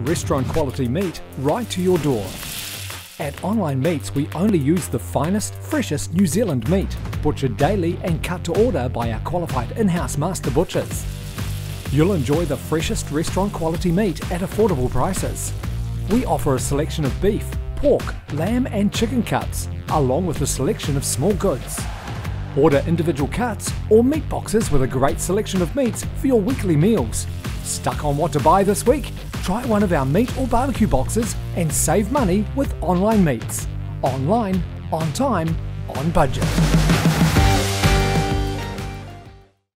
restaurant quality meat right to your door. At Online Meats, we only use the finest, freshest New Zealand meat, butchered daily and cut to order by our qualified in house master butchers. You'll enjoy the freshest restaurant quality meat at affordable prices. We offer a selection of beef, pork, lamb, and chicken cuts, along with a selection of small goods. Order individual cuts or meat boxes with a great selection of meats for your weekly meals. Stuck on what to buy this week? Try one of our meat or barbecue boxes and save money with Online Meats. Online, on time, on budget.